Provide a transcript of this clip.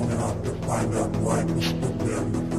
long enough to find out why we stood there